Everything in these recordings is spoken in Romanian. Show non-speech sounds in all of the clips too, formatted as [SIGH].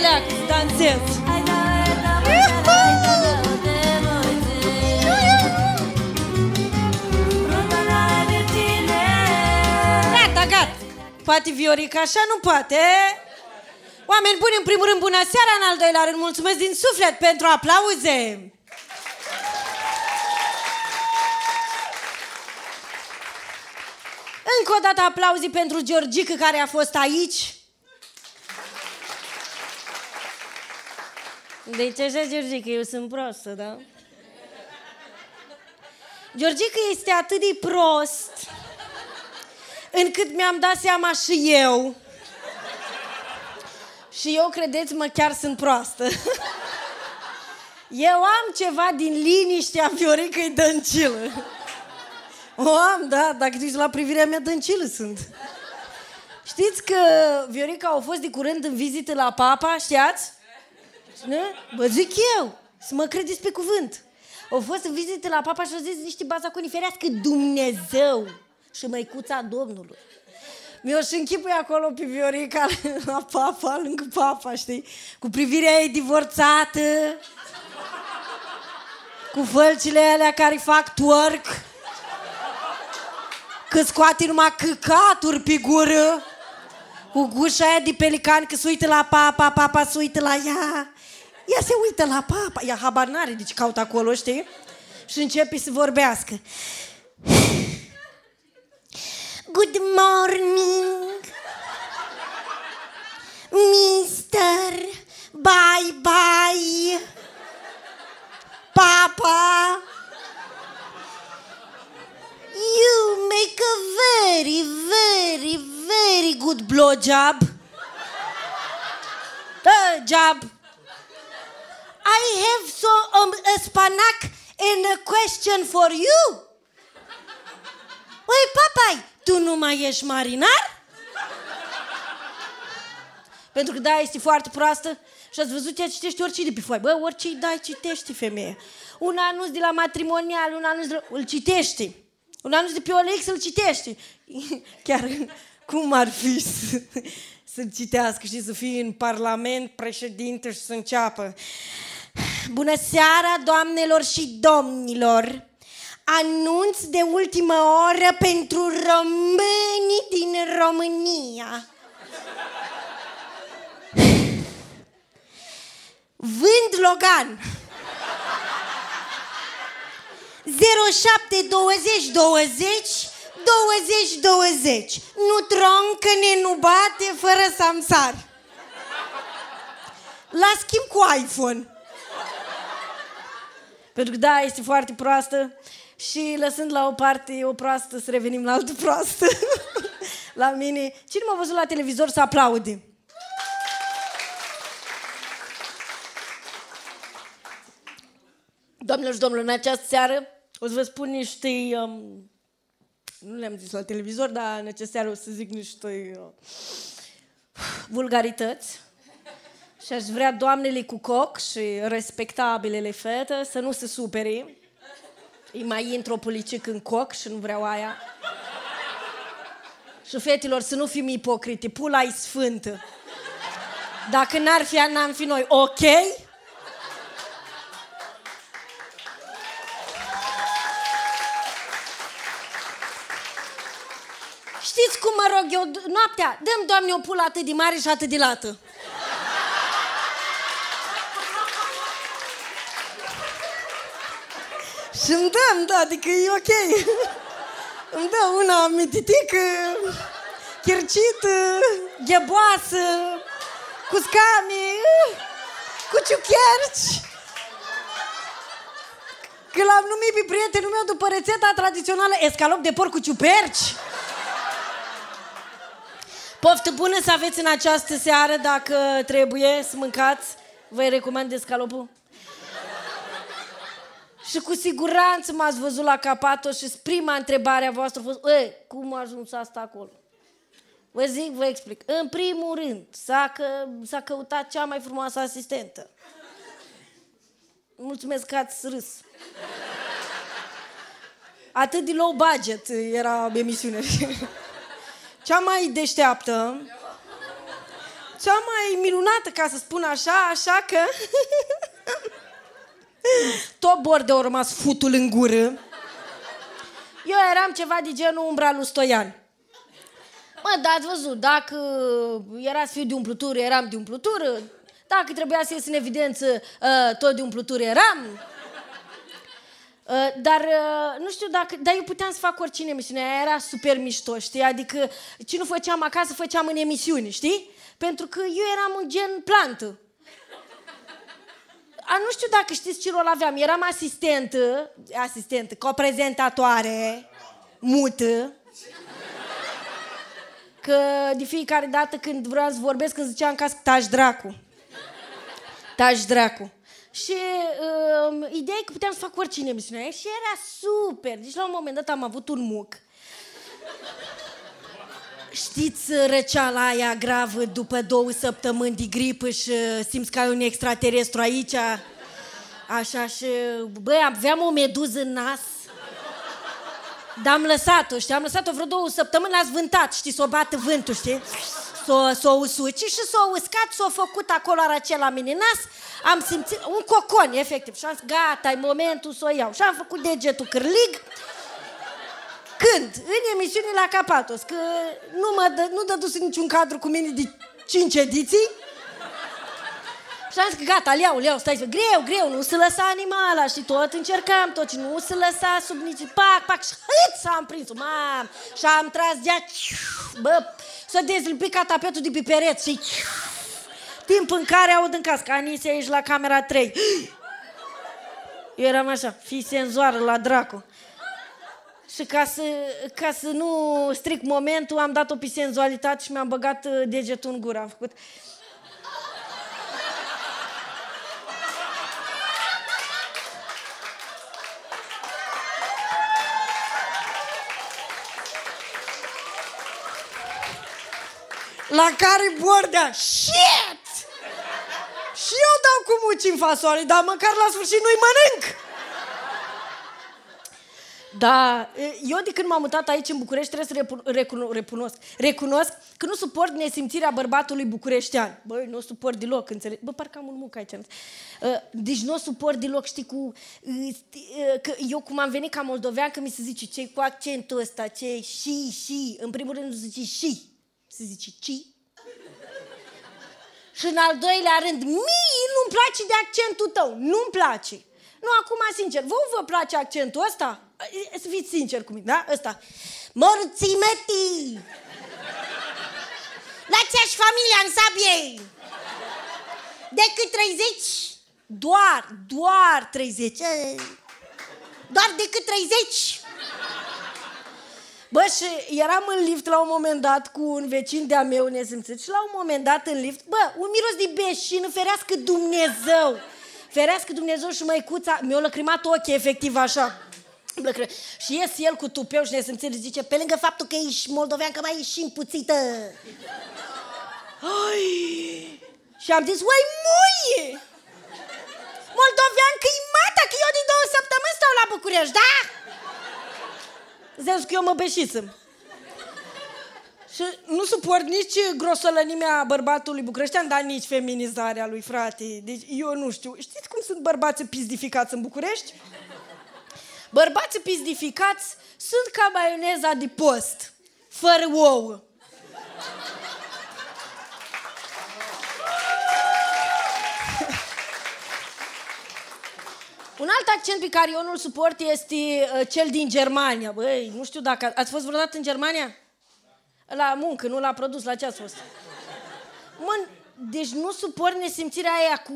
leac, dansez. Gata, gata. Poate Viorica așa nu poate. Oameni buni, în primul rând, bună seara, în al doilea rând, mulțumesc din suflet pentru aplauze. Încă o dată aplauzi pentru Georgică care a fost aici. Deci așa, Georgică, eu sunt prostă, da? Georgică este atât de prost încât mi-am dat seama și eu. Și eu, credeți-mă, chiar sunt proastă. Eu am ceva din liniștea Vioricăi Dăncilă. O am, da, dacă duci la privirea mea dăncilă sunt. Știți că Viorica au fost de curând în vizită la papa, știați? Nu? Bă, zic eu, să mă credeți pe cuvânt. Au fost în vizită la papa și au zis niște baza coniferească Dumnezeu și măicuța Domnului. Mi-o și închipui acolo pe Viorica [LAUGHS] la papa, lângă papa, știi? Cu privirea ei divorțată, cu fălcile alea care fac twerk, că scoate numai căcaturi pe gură, cu gușa aia de pelican, că se uită la papa, papa se uită la ea. Ea se uită la papa, ea habar n-are, deci caută acolo, știi? Și începe să vorbească. Good morning, Mister. Bye bye, Papa. You make a very, very, very good blowjob. The job. I have so um, a spanac and a question for you. Oi, papai, tu nu mai ești marinar? Pentru că da, este foarte proastă și ați văzut, ea citește oricine pe foaie. Bă, orice dai, citește femeie. Un anunț de la matrimonial, un anunț de la... Îl citește. Un anunț de pe OLX îl citește. [LAUGHS] Chiar cum ar fi [LAUGHS] să, să citească, știi, să fie în Parlament președinte și să înceapă. Bună seara, doamnelor și domnilor! Anunț de ultimă oră pentru românii din România. Vând Logan. 07 20 20 20 20 Nu troncă, ne nu bate fără samsar La schimb cu iPhone Pentru că da, este foarte proastă Și lăsând la o parte o proastă Să revenim la altă proastă [LAUGHS] La mine Cine m-a văzut la televizor să aplaude? Doamnelor și domnilor, în această seară o să vă spun niște... Um, nu le-am zis la televizor, dar în această seară o să zic niște uh, vulgarități. Și aș vrea doamnele cu coc și respectabilele fete să nu se supere. Îi mai intru o policic în coc și nu vreau aia. Și fetilor să nu fim ipocrite, pula e sfântă. Dacă n-ar fi ea, n-am fi noi, ok? Știți cum mă rog eu noaptea? Dăm, Doamne, o pulă atât de mare și atât de lată. Și îmi dăm, da, adică e ok. [LAUGHS] îmi dă una mititică, chircită, gheboasă, cu scame, cu ciucherci. Că l-am numit pe prietenul meu după rețeta tradițională escalop de porc cu ciuperci. Poftă bună să aveți în această seară, dacă trebuie să mâncați. Vă recomand escalopul. Și cu siguranță m-ați văzut la Capato și prima întrebare a voastră a fost Ei, cum a ajuns asta acolo? Vă zic, vă explic. În primul rând, s-a, că, s-a căutat cea mai frumoasă asistentă. Mulțumesc că ați râs. Atât de low budget era emisiunea. [LAUGHS] Cea mai deșteaptă, cea mai minunată, ca să spun așa, așa că... [LAUGHS] Tot bordul a rămas futul în gură. Eu eram ceva de genul umbra lui Stoian. Mă, dar ați văzut, dacă erați fiu de umplutură, eram de umplutură. Dacă trebuia să ies în evidență, uh, tot de umplutură eram. Uh, dar uh, nu știu dacă... Dar eu puteam să fac oricine emisiune. Aia era super mișto, știi? Adică ce nu făceam acasă, făceam în emisiune, știi? Pentru că eu eram un gen plantă. A, nu știu dacă știți ce rol aveam. Eram asistentă, asistentă, coprezentatoare, mută. Că de fiecare dată când vreau să vorbesc, când ziceam ca taci dracu. Taci dracu. Și uh, ideea e că puteam să fac orice în emisiunea și era super. Deci la un moment dat am avut un muc. Știți răceala aia gravă după două săptămâni de gripă și uh, simți că ai un extraterestru aici? Așa și, băi, aveam o meduză în nas. Dar am lăsat-o, știi? Am lăsat-o vreo două săptămâni, l-a zvântat, știi? S-o bată vântul, știi? S-o, s-o usuci și s-o uscat, s-o făcut acolo aracel la mine nas. Am simțit, un cocon, efectiv. Și am zis, gata, e momentul să o iau. Și am făcut degetul cârlig. Când? În emisiune la Capatos, că nu, mă dă, nu dăduse niciun cadru cu mine de cinci ediții. Și am zis că gata, îl iau, îl iau, stai, greu, greu, nu se lăsa animala și tot încercam, tot și nu se lăsa sub nici, pac, pac, și hât, s-am prins-o, mam, și am tras de bă, să dezlipi ca tapetul de pe pereți și timp în care aud în cască, Anise, ești la camera 3. Eu eram așa, fi senzoară la dracu. Și ca să, ca să nu stric momentul, am dat-o pe senzualitate și mi-am băgat uh, degetul în gură. Am făcut... La care Bordea, shit! Și eu dau cu muci în fasole, dar măcar la sfârșit nu-i mănânc! Da, eu de când m-am mutat aici în București trebuie să recuno- recunosc, recunosc că nu suport nesimțirea bărbatului bucureștean. Băi, nu o suport deloc, înțeleg? Bă, parcă am un muc aici. Deci nu o suport deloc, știi, cu... Că eu cum am venit ca moldovean, că mi se zice ce cu accentul ăsta, ce și, și. În primul rând nu se zice și, se zice ci. Și în al doilea rând, mie nu-mi place de accentul tău, nu-mi place. Nu, acum, sincer, vă vă place accentul ăsta? Să fiți sincer cu mine, da? Ăsta. Morții mătii! Lați-aș familia în sabie! Decât 30? Doar, doar 30. Doar decât 30? Bă, și eram în lift la un moment dat cu un vecin de-a meu nesimțit și la un moment dat în lift, bă, un miros de beșină, ferească Dumnezeu! Ferească Dumnezeu și măicuța, mi-a lăcrimat ochii efectiv așa. Și ies el cu tupeu și nesimțit zice, pe lângă faptul că ești moldovean, că mai ești și împuțită. Ai! Și am zis, uai, muie! Moldovean că e mata, că eu din două săptămâni stau la București, da? Zis că eu mă beșisem. Și nu suport nici grosolănimea bărbatului bucureștean, dar nici feminizarea lui, frate. Deci eu nu știu. Știți cum sunt bărbații pizdificați în București? Bărbații pizdificați sunt ca maioneza de post, fără ouă. Un alt accent pe care eu nu-l suport este uh, cel din Germania. Băi, nu știu dacă... Ați fost vreodată în Germania? La muncă, nu la produs, la ce ați fost? Mă, deci nu suport nesimțirea aia cu...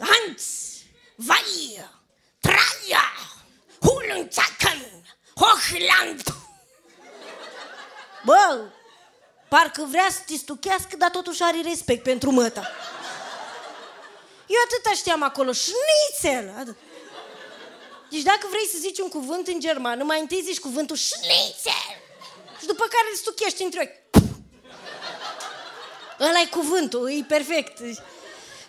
Hans, vai, traia, hulunțacan, hochland. Bă, parcă vrea să te stuchească, dar totuși are respect pentru măta. Eu atâta știam acolo, șnițel. Atât. Deci dacă vrei să zici un cuvânt în germană, mai întâi zici cuvântul șnițel. Și după care îl stuchești între ochi. ăla e cuvântul, e perfect.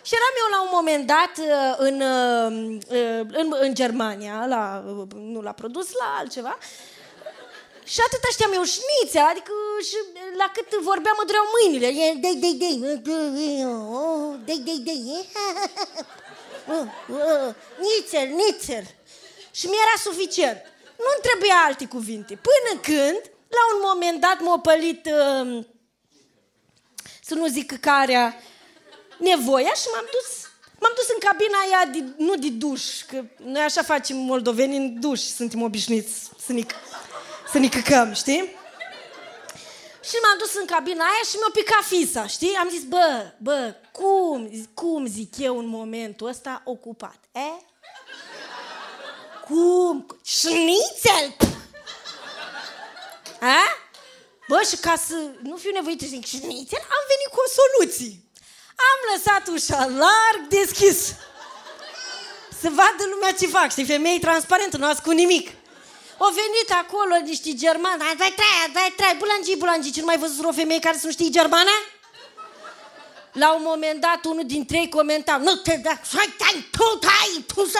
Și eram eu la un moment dat uh, în, uh, în, în Germania, la, nu la produs, la altceva. Și atâta știam eu, șnițe, adică și la cât vorbeam mă dureau mâinile. E, dei, dei, dei, dei, dei, dei, nițel, nițel. Și mi-era suficient. Nu-mi trebuia alte cuvinte. Până când, la un moment dat, m-a pălit, uh, să nu zic care, nevoia și m-am dus M-am dus în cabina aia, de, nu de duș, că noi așa facem moldoveni în duș, suntem obișnuiți să ne, să ne căcăm, știi? Și m-am dus în cabina aia și mi-a picat fisa, știi? Am zis, bă, bă, cum, cum zic eu în momentul ăsta ocupat, e? Cum? Șnițel! A? Bă, și ca să nu fiu nevoit să zic șnițel, am venit cu o soluție. Am lăsat ușa larg deschis. Să vadă lumea ce fac, știi, femei transparentă, nu ascund nimic. Au venit acolo niște germani, dai trai, dai trai, bulangi, bulangi, ce nu mai văzut o femeie care să nu știe germană? La un moment dat, unul dintre ei comenta, nu te da, hai, tai, tu, tai, tu, să,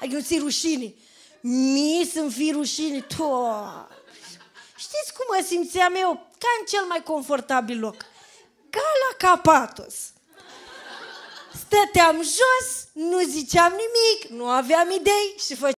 adică nu ți rușine. Mi să-mi fi rușine, tu. Știți cum mă simțeam eu? Ca în cel mai confortabil loc. Ca la Capatos. Stăteam jos, nu ziceam nimic, nu aveam idei și făceam